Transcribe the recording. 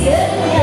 Yeah.